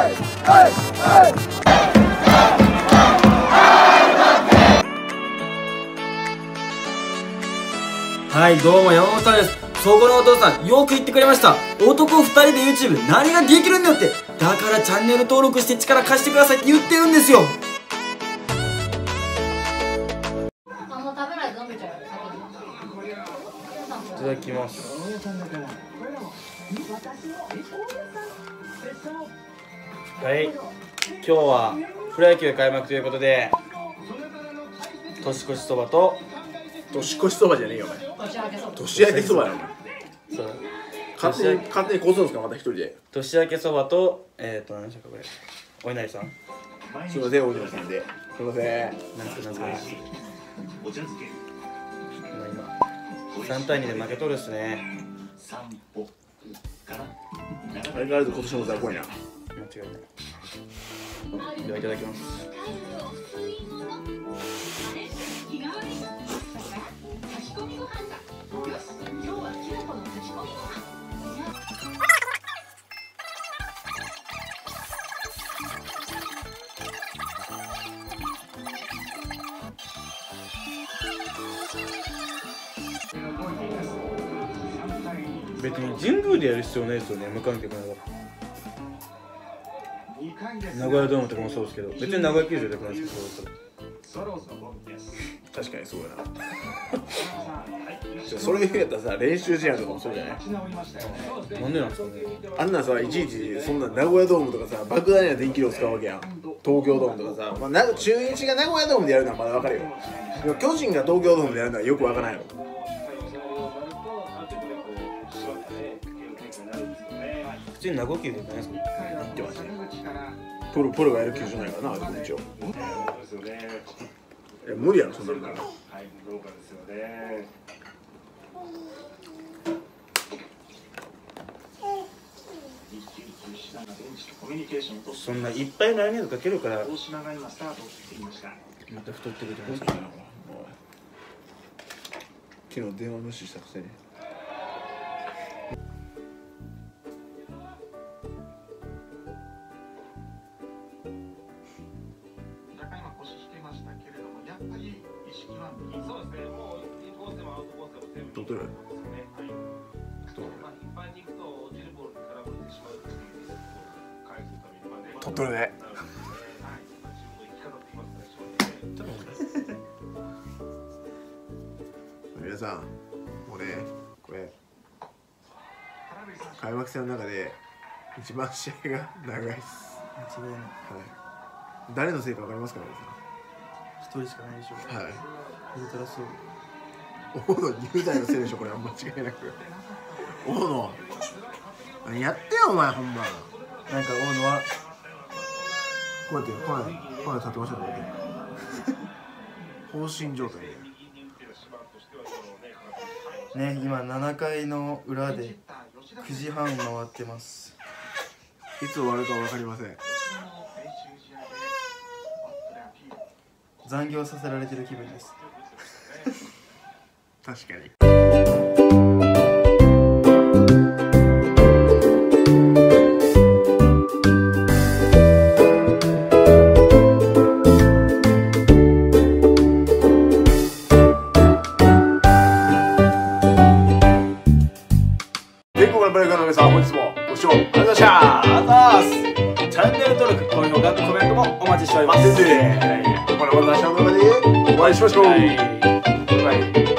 はいどうも山本さんです。そこのお父さんよく言ってくれました。男2人で YouTube 何ができるんだよって。だからチャンネル登録して力貸してくださいって言ってるんですよいと飲めちゃうよ。いただきます。はい。今日はプロ野球開幕ということで年越しそばと年越しそばじゃねえよお前。年明けそば。やろお前。そう。勝手に勝手にこすんですかまた一人で。年明けそばとえっ、ー、と何でしたかこれ。お稲荷さん。すいませんお嬢さんで。すいません。なんかなんか今3対2で負けとるっすね。相変わらず今年も雑魚いな間違いない。ではいただきます。別に神宮でやる必要ないですよね無観客なら。名古屋ドームとかもそうですけど別に名古屋球場でやくないですけど確かにそうやな。それ言うやったらさ練習試合とかもそうじゃない？なんでなんですかね？あんなんさいちいちそんな名古屋ドームとかさ莫大な電気量使うわけやん。東京ドームとかさ、まあ、な中日が名古屋ドームでやるのはまだ分かるよ。でも巨人が東京ドームでやるのはよく分からないよ通に名古屋球場じゃないですか言ってましたねプロプロがやる球場ないからなあれも一応いや無理やろそんなのはい農家ですよねそんないっぱい来年度かけるから大島が今スタートしてきまた太ってくるじゃないですか昨日電話無視したくせに。そうですねもうインコースでもアウトコースでも全部どどれですねはいまあ一般に行くと落ちるボールに空振ってしまうっていうリスクを回避するために皆さんもうねこれ開幕戦の中で一番試合が長いっす、間違いない。はい、誰のせいか分かりますか一人しかないでしょ。はい。ウルトラソウ大野雄大のせいでしょこれは間違いなく。大野何やってよお前ほんま。ルなんか大野はこうやってこうやってこうやって立ってましたね。放心状態で。ね今7回の裏で9時半回ってます。いつ終わるか分かりません残業させられてる気分です。確かに。全国のプロ野球の皆さん本日もご視聴ありがとうございました。ありがとうございます。チャンネル登録高評価コメントもお待ちしております先生これまた明日の